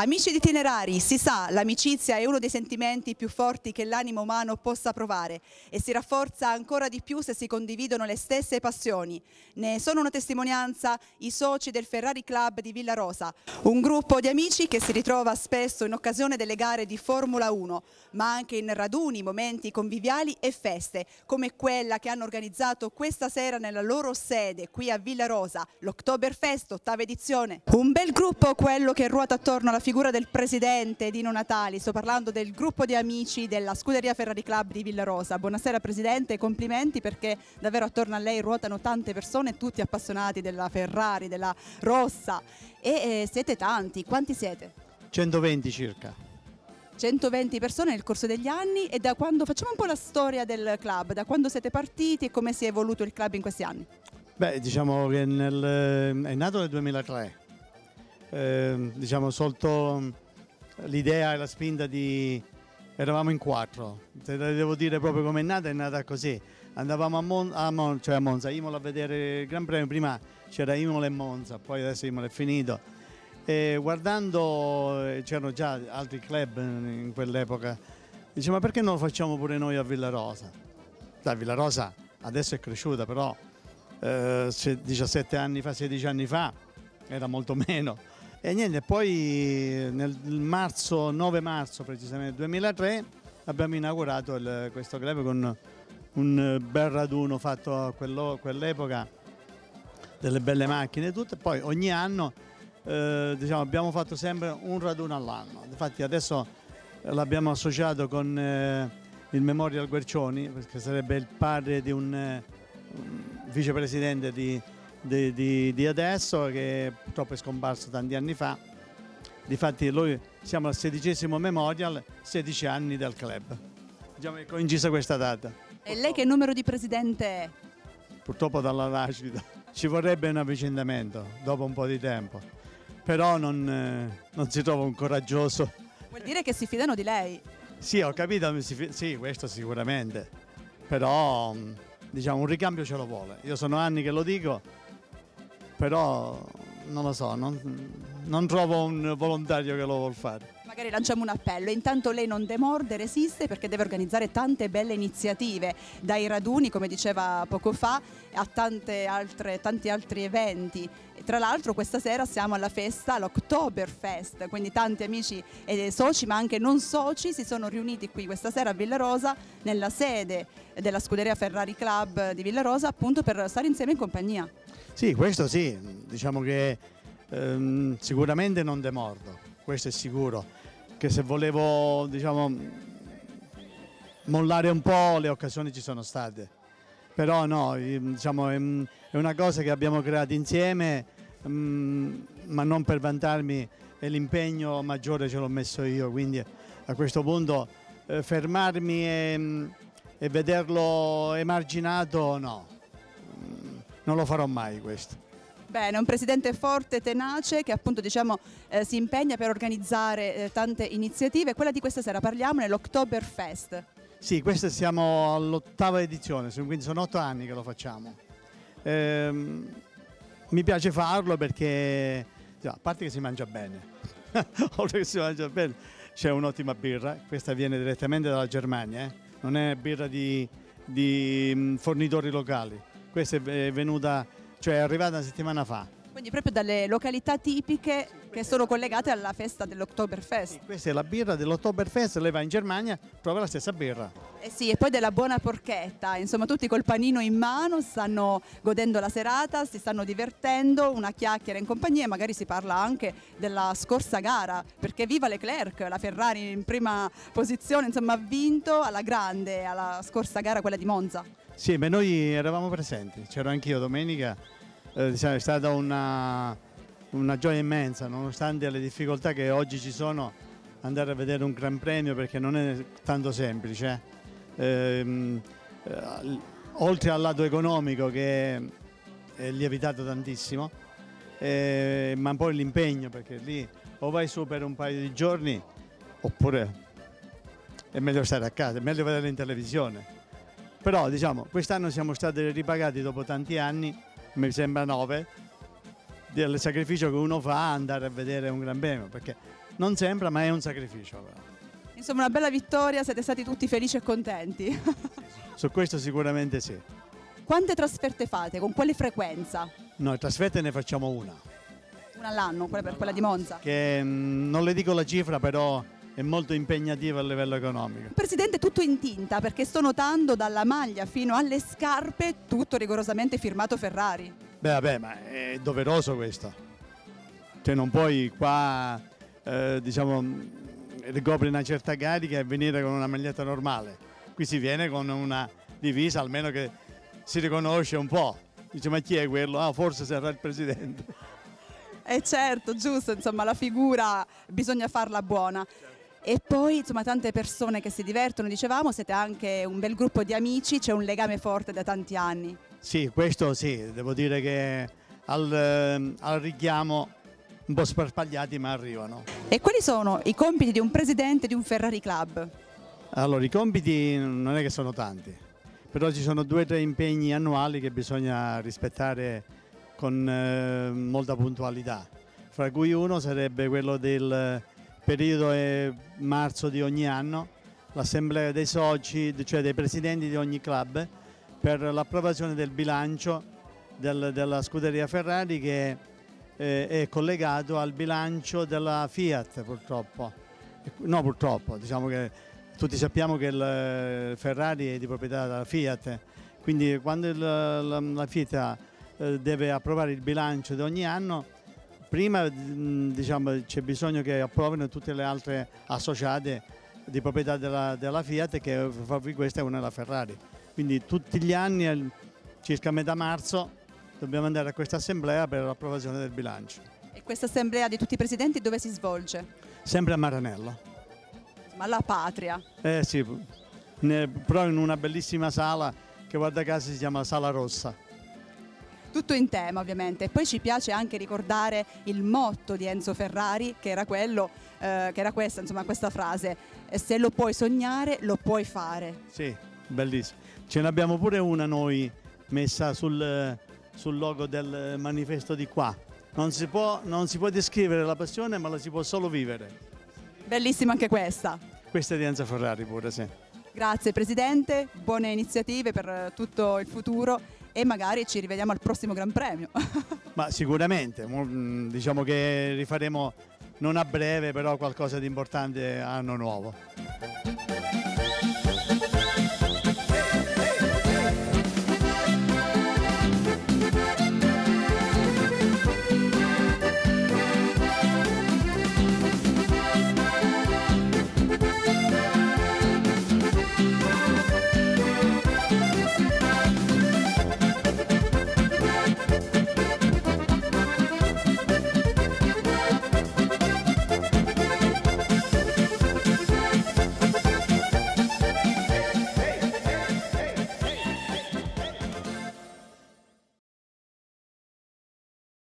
Amici di itinerari, si sa, l'amicizia è uno dei sentimenti più forti che l'animo umano possa provare e si rafforza ancora di più se si condividono le stesse passioni. Ne sono una testimonianza i soci del Ferrari Club di Villa Rosa, un gruppo di amici che si ritrova spesso in occasione delle gare di Formula 1, ma anche in raduni, momenti conviviali e feste, come quella che hanno organizzato questa sera nella loro sede qui a Villa Rosa, l'Oktoberfest, ottava edizione. Un bel gruppo quello che ruota attorno alla figura del presidente Dino Natali, sto parlando del gruppo di amici della Scuderia Ferrari Club di Villa Rosa. Buonasera Presidente, complimenti perché davvero attorno a lei ruotano tante persone, tutti appassionati della Ferrari, della Rossa e eh, siete tanti, quanti siete? 120 circa. 120 persone nel corso degli anni e da quando facciamo un po' la storia del club, da quando siete partiti e come si è evoluto il club in questi anni? Beh, diciamo che nel, è nato nel 2003 eh, diciamo sotto l'idea e la spinta di eravamo in quattro. Te devo dire proprio come è nata è nata così. Andavamo a, Mon, a, Mon, cioè a Monza Imola a vedere il Gran Premio. Prima c'era Imola e Monza poi adesso Imola è finito. E guardando eh, c'erano già altri club in quell'epoca. Dice ma perché non lo facciamo pure noi a Villa Rosa da Villa Rosa adesso è cresciuta però eh, 17 anni fa 16 anni fa era molto meno e niente, poi nel marzo, 9 marzo precisamente 2003 abbiamo inaugurato il, questo club con un bel raduno fatto a quell'epoca, delle belle macchine e tutto, poi ogni anno eh, diciamo, abbiamo fatto sempre un raduno all'anno, infatti adesso l'abbiamo associato con eh, il Memorial Guercioni, perché sarebbe il padre di un, eh, un vicepresidente di, di, di, di adesso che purtroppo è scomparso tanti anni fa. Difatti noi siamo al sedicesimo memorial, 16 anni del club. Diciamo che coincisa questa data. E lei che numero di presidente è? Purtroppo dalla nascita. Ci vorrebbe un avvicendamento dopo un po' di tempo, però non, eh, non si trova un coraggioso. Vuol dire che si fidano di lei? Sì, ho capito, sì, questo sicuramente, però diciamo un ricambio ce lo vuole. Io sono anni che lo dico, però non lo so, non, non trovo un volontario che lo vuol fare. Magari lanciamo un appello, intanto lei non demorde, resiste perché deve organizzare tante belle iniziative, dai raduni come diceva poco fa a altre, tanti altri eventi. E tra l'altro questa sera siamo alla festa, l'Oktoberfest, quindi tanti amici e soci ma anche non soci si sono riuniti qui questa sera a Villarosa nella sede della scuderia Ferrari Club di Villarosa appunto per stare insieme in compagnia. Sì, questo sì, diciamo che ehm, sicuramente non demordo, questo è sicuro, che se volevo diciamo, mollare un po' le occasioni ci sono state, però no, diciamo, è, una cosa che abbiamo creato insieme, mm, ma non per vantarmi e l'impegno maggiore ce l'ho messo io, quindi a questo punto eh, fermarmi e, e vederlo emarginato no. Non lo farò mai questo. Bene, un presidente forte, tenace, che appunto diciamo eh, si impegna per organizzare eh, tante iniziative. Quella di questa sera parliamo nell'Oktoberfest. Sì, questa siamo all'ottava edizione, quindi sono otto anni che lo facciamo. Ehm, mi piace farlo perché, a parte che si mangia bene, oltre che si mangia bene, c'è un'ottima birra, questa viene direttamente dalla Germania, eh? non è birra di, di mm, fornitori locali questa è venuta, cioè è arrivata una settimana fa. Quindi proprio dalle località tipiche che sono collegate alla festa dell'Oktoberfest. Sì, questa è la birra dell'Oktoberfest, lei va in Germania, trova la stessa birra. Eh sì, e poi della buona porchetta, insomma tutti col panino in mano stanno godendo la serata, si stanno divertendo, una chiacchiera in compagnia e magari si parla anche della scorsa gara, perché viva Leclerc, la Ferrari in prima posizione, insomma ha vinto alla grande, alla scorsa gara, quella di Monza. Sì, beh, noi eravamo presenti, c'ero anch'io domenica, eh, diciamo, è stata una, una, gioia immensa, nonostante le difficoltà che oggi ci sono, andare a vedere un Gran Premio perché non è tanto semplice. Eh, eh, oltre al lato economico che è lievitato tantissimo, eh, ma poi l'impegno perché lì o vai su per un paio di giorni oppure è meglio stare a casa, è meglio vedere in televisione. Però diciamo, quest'anno siamo stati ripagati dopo tanti anni, mi sembra nove, del sacrificio che uno fa andare a vedere un Gran Premio, perché Non sembra, ma è un sacrificio. Insomma, una bella vittoria, siete stati tutti felici e contenti. Su questo sicuramente sì. Quante trasferte fate? Con quale frequenza? Noi trasferte ne facciamo una. Una all'anno, quella per quella di Monza. Che mh, non le dico la cifra, però è molto impegnativa a livello economico. Presidente, tutto in tinta perché sto notando dalla maglia fino alle scarpe tutto rigorosamente firmato Ferrari. Beh, vabbè, ma è doveroso questo. Cioè non puoi qua, eh, diciamo, ricopri una certa carica e venire con una maglietta normale. Qui si viene con una divisa, almeno che si riconosce un po'. Dice, ma chi è quello? Ah, forse sarà il presidente. Eh certo, giusto, insomma, la figura bisogna farla buona. E poi, insomma, tante persone che si divertono, dicevamo, siete anche un bel gruppo di amici, c'è un legame forte da tanti anni. Sì, questo sì, devo dire che al, eh, al richiamo un po' sparpagliati ma arrivano. E quali sono i compiti di un presidente di un Ferrari Club? Allora, i compiti non è che sono tanti, però ci sono due o tre impegni annuali che bisogna rispettare con eh, molta puntualità, fra cui uno sarebbe quello del periodo è marzo di ogni anno, l'assemblea dei soci, cioè dei presidenti di ogni club, per l'approvazione del bilancio del, della scuderia Ferrari che eh, è collegato al bilancio della Fiat purtroppo. No purtroppo, diciamo che tutti sappiamo che il Ferrari è di proprietà della Fiat, quindi quando il, la, la, Fiat eh, deve approvare il bilancio di ogni anno, prima diciamo, c'è bisogno che approvino tutte le altre associate di proprietà della, della Fiat che fra questa è una la Ferrari. Quindi tutti gli anni, circa metà marzo, dobbiamo andare a questa assemblea per l'approvazione del bilancio. E questa assemblea di tutti i presidenti dove si svolge? Sempre a Maranello. Ma la patria. Eh sì, però in una bellissima sala che guarda caso si chiama Sala Rossa. Tutto in tema ovviamente e poi ci piace anche ricordare il motto di Enzo Ferrari che era quello, eh, che era questa, insomma questa frase, se lo puoi sognare lo puoi fare. Sì, bellissimo. Ce n'abbiamo pure una noi messa sul, sul logo del manifesto di qua. Non si, può, non si può descrivere la passione ma la si può solo vivere. Bellissima anche questa. Questa è di Enzo Ferrari pure, sì. Grazie Presidente, buone iniziative per tutto il futuro e magari ci rivediamo al prossimo Gran Premio. Ma sicuramente, diciamo che rifaremo non a breve però qualcosa di importante anno nuovo.